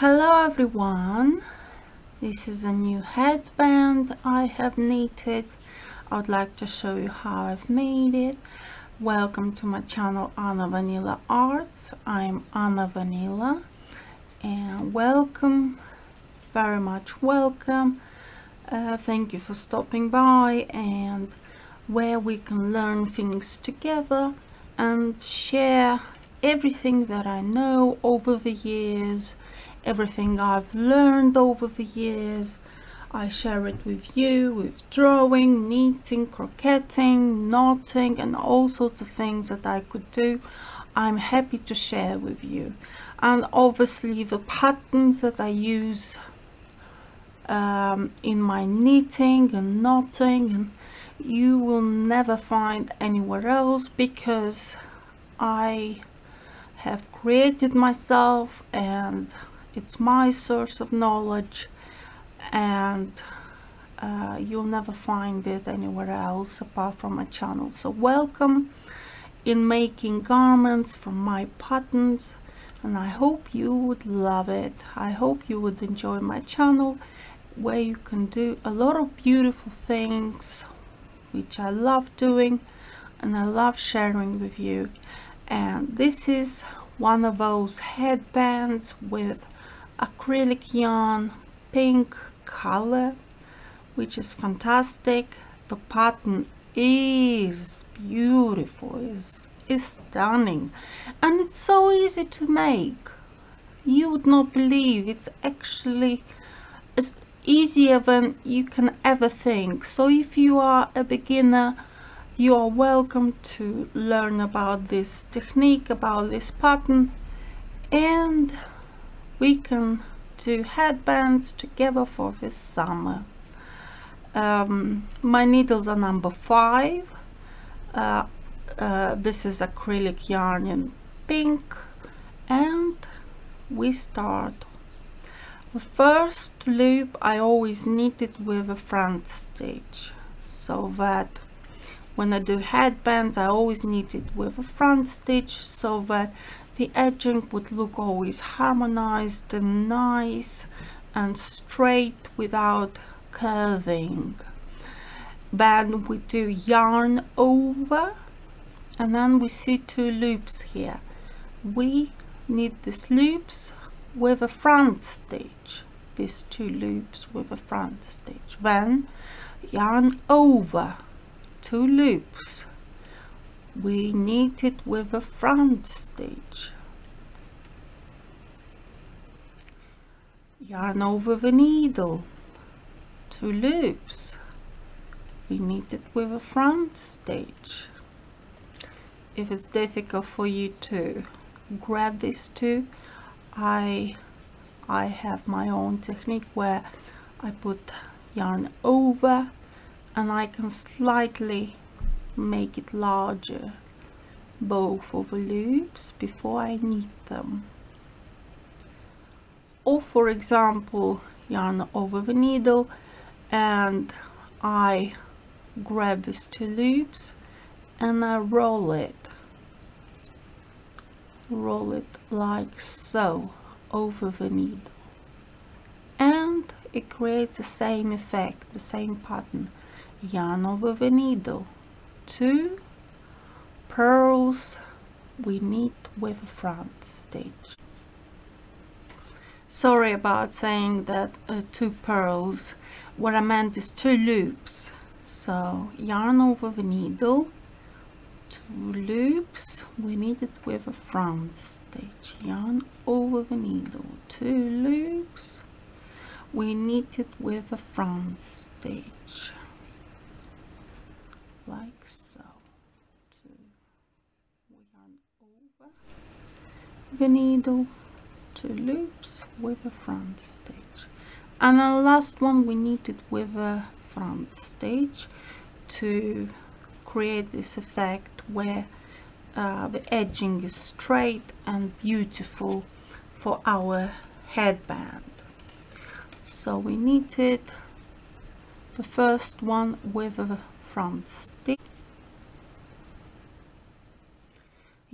Hello everyone, this is a new headband I have knitted. I would like to show you how I've made it. Welcome to my channel Ana Vanila Arts. I'm Ana Vanila and welcome, very much welcome. Uh, thank you for stopping by and where we can learn things together and share everything that I know over the years everything I've learned over the years. I share it with you with drawing, knitting, crocheting, knotting and all sorts of things that I could do. I'm happy to share with you. And obviously the patterns that I use um, in my knitting and knotting and you will never find anywhere else because I have created myself and it's my source of knowledge and uh, you'll never find it anywhere else apart from my channel. So welcome in making garments from my patterns and I hope you would love it. I hope you would enjoy my channel where you can do a lot of beautiful things which I love doing and I love sharing with you. And this is one of those headbands with acrylic yarn pink color which is fantastic. The pattern is beautiful is is stunning and it's so easy to make. You would not believe it's actually as easier than you can ever think. So if you are a beginner you are welcome to learn about this technique about this pattern and we can do headbands together for this summer. Um, my needles are number five. Uh, uh, this is acrylic yarn in pink. And we start. The first loop I always knit it with a front stitch so that when I do headbands I always knit it with a front stitch so that the edging would look always harmonized and nice and straight without curving. Then we do yarn over and then we see two loops here. We knit these loops with a front stitch these two loops with a front stitch. Then yarn over two loops we knit it with a front stitch yarn over the needle. Two loops. We knit it with a front stitch if it's difficult for you to grab these two I I have my own technique where I put yarn over and I can slightly make it larger both of the loops before I knit them. Or for example yarn over the needle and I grab these two loops and I roll it. Roll it like so over the needle. And it creates the same effect the same pattern. Yarn over the needle two purls we knit with a front stitch. Sorry about saying that uh, two purls. What I meant is two loops. So yarn over the needle. Two loops. We knit it with a front stitch. Yarn over the needle. Two loops. We knit it with a front stitch. Like the needle two loops with a front stitch. And the last one we knit it with a front stitch to create this effect where uh, the edging is straight and beautiful for our headband. So we knitted the first one with a front stitch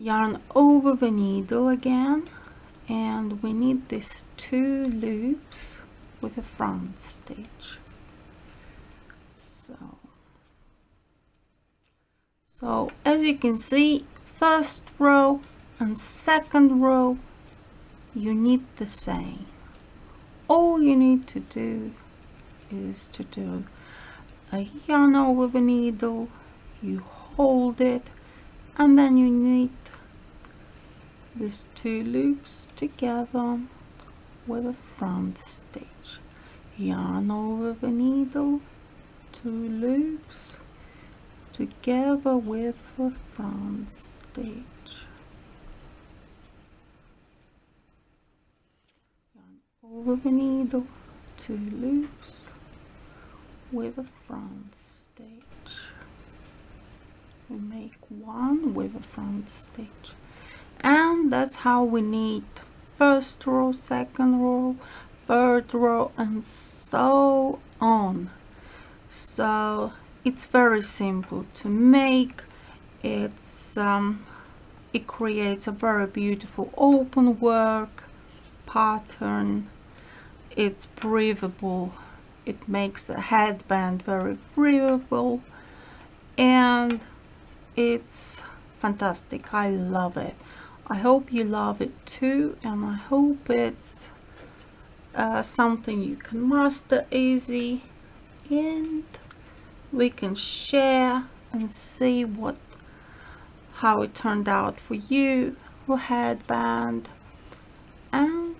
yarn over the needle again and we need these two loops with a front stitch. So so as you can see first row and second row you need the same. All you need to do is to do a yarn over the needle you hold it and then you need these two loops together with a front stitch. Yarn over the needle two loops together with the front stitch. Yarn over the needle two loops with a front stitch. We make one with a front stitch and that's how we need first row second row third row and so on. So it's very simple. To make it's um, it creates a very beautiful open work pattern. It's breathable. It makes a headband very breathable. And it's fantastic. I love it I hope you love it too and I hope it's uh, something you can master easy and we can share and see what how it turned out for you for headband and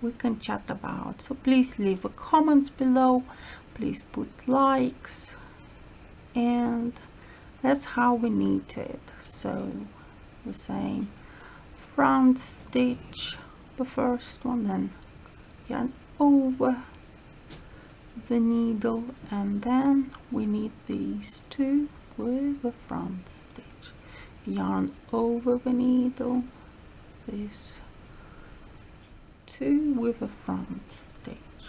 we can chat about. So please leave a comments below please put likes and that's how we need it. So we're saying front stitch the first one then yarn over the needle and then we need these two with the front stitch yarn over the needle this two with a front stitch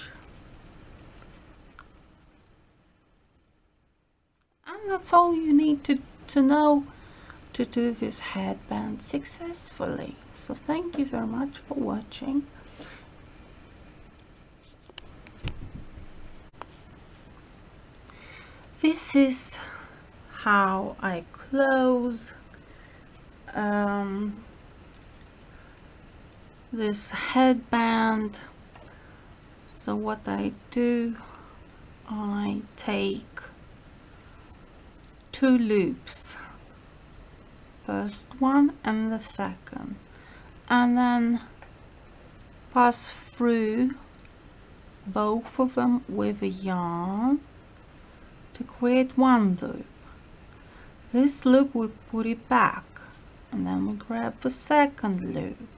and that's all you need to to know to do this headband successfully. So thank you very much for watching. This is how I close um, this headband. So what I do I take two loops first one and the second. And then pass through both of them with a yarn to create one loop. This loop we put it back and then we grab the second loop.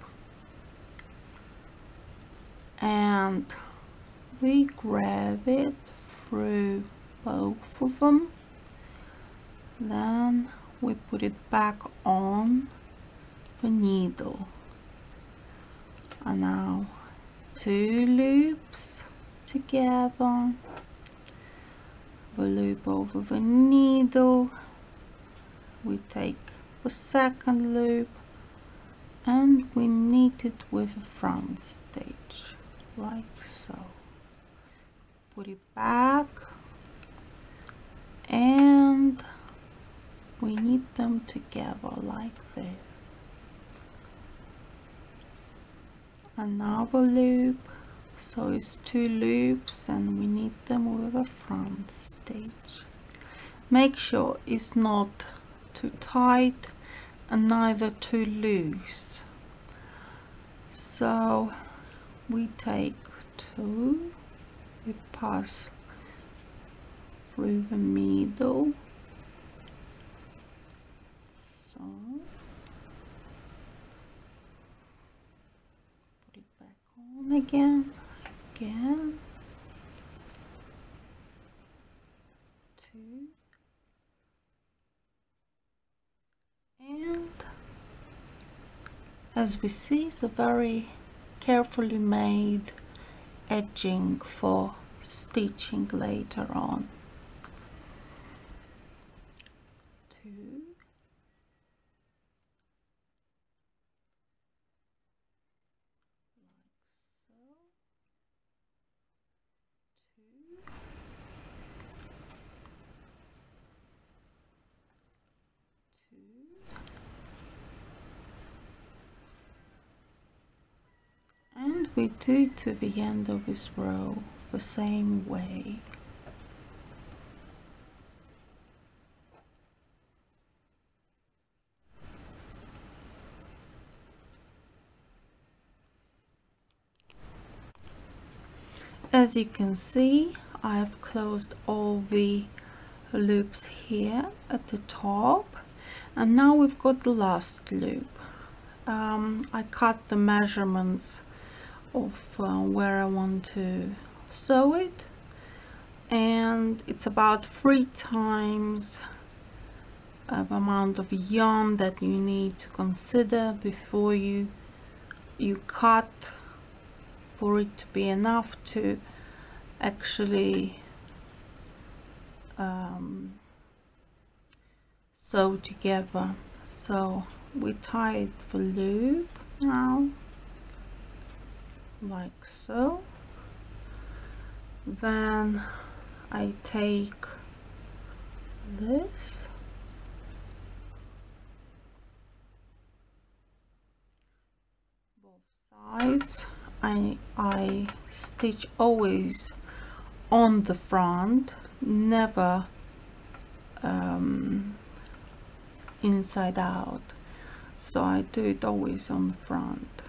And we grab it through both of them. Then we put it back on the needle. And now two loops together. We loop over the needle. We take the second loop and we knit it with a front stitch like so. Put it back and we knit them together like this. Another loop so it's two loops and we knit them with a front stitch. Make sure it's not too tight and neither too loose. So we take two we pass through the middle so put it back on again again. Two. And as we see it's a very carefully made edging for stitching later on two we do to the end of this row the same way. As you can see I've closed all the loops here at the top and now we've got the last loop. Um, I cut the measurements of uh, where I want to sew it. And it's about three times the amount of yarn that you need to consider before you you cut for it to be enough to actually um, sew together. So we tied the loop now like so. Then I take this. Both sides. I, I stitch always on the front never um, inside out. So I do it always on the front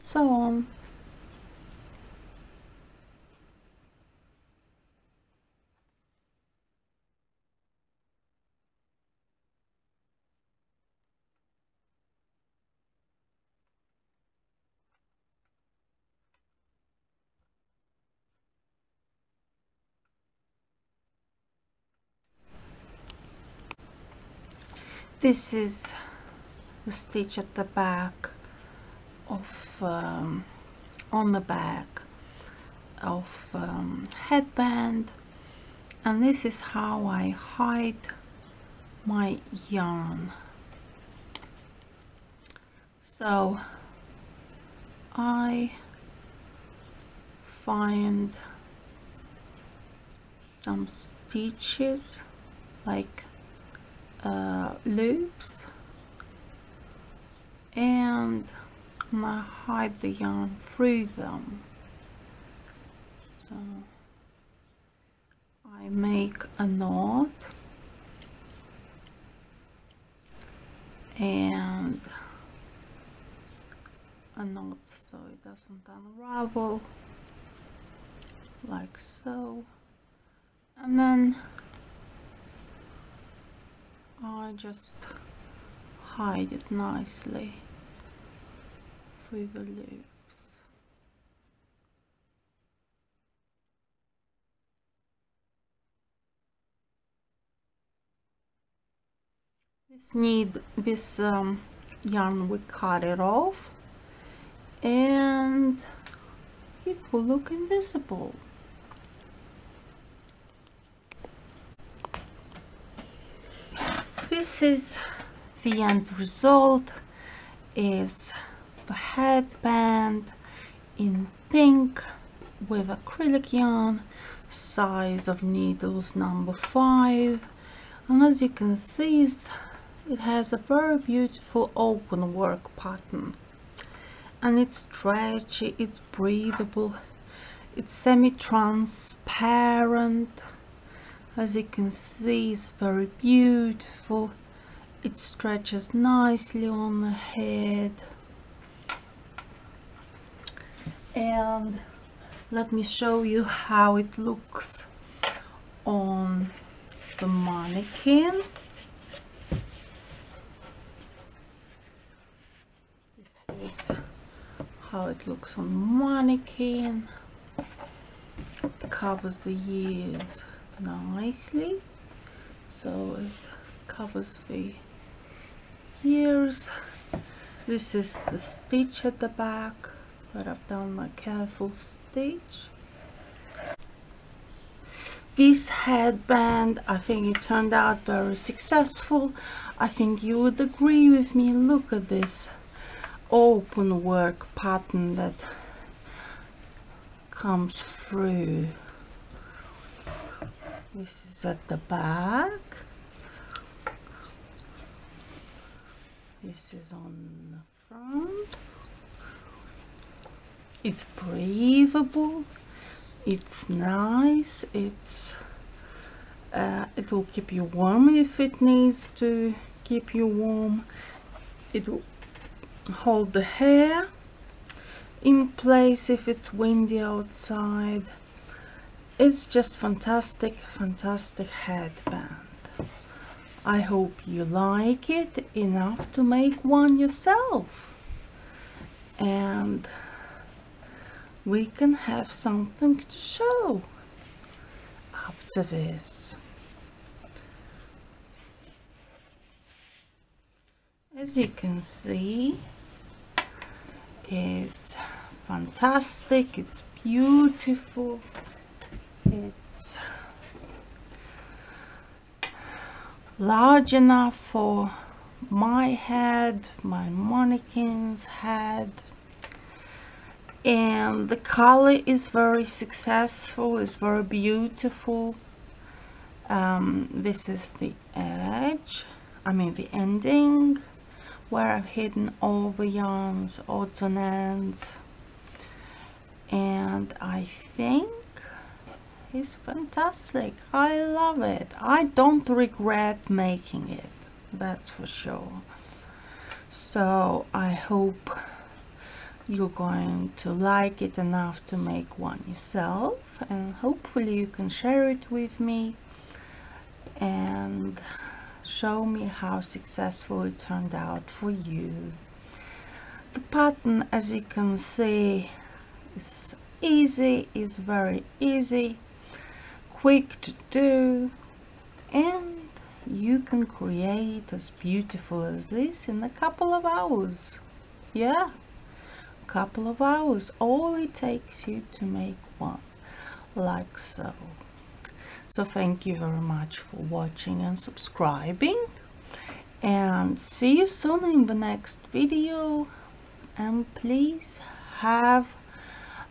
so on. This is the stitch at the back of um, on the back of um, headband. And this is how I hide my yarn. So I find some stitches like uh, loops. And and I hide the yarn through them. So I make a knot and a knot so it doesn't unravel like so and then I just hide it nicely through the loops. This need this um, yarn we cut it off and it will look invisible. This is the end result is a headband in pink with acrylic yarn size of needles number five. And as you can see it has a very beautiful open work pattern. And it's stretchy it's breathable it's semi-transparent. As you can see it's very beautiful. It stretches nicely on the head and let me show you how it looks on the mannequin. This is how it looks on mannequin. It covers the ears nicely. So it covers the ears. This is the stitch at the back but I've done my careful stitch. This headband I think it turned out very successful. I think you would agree with me. Look at this open work pattern that comes through. This is at the back. This is on the front it's breathable. It's nice. It's uh, it will keep you warm if it needs to keep you warm. It will hold the hair in place if it's windy outside. It's just fantastic fantastic headband. I hope you like it enough to make one yourself. And we can have something to show after this. As you can see, it's fantastic, it's beautiful, it's large enough for my head, my mannequin's head, and the color is very successful it's very beautiful. Um, this is the edge I mean the ending where I've hidden all the yarns odds and ends. And I think it's fantastic. I love it. I don't regret making it that's for sure. So I hope you're going to like it enough to make one yourself and hopefully you can share it with me and show me how successful it turned out for you. The pattern as you can see is easy is very easy quick to do and you can create as beautiful as this in a couple of hours. Yeah couple of hours. All it takes you to make one. Like so. So thank you very much for watching and subscribing. And see you soon in the next video. And please have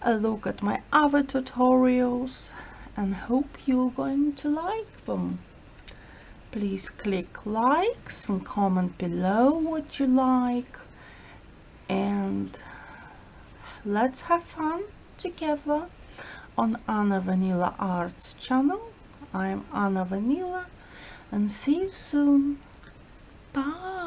a look at my other tutorials. And hope you're going to like them. Please click likes and comment below what you like. And let's have fun together on Ana Vanila Arts channel. I'm Ana Vanila and see you soon. Bye.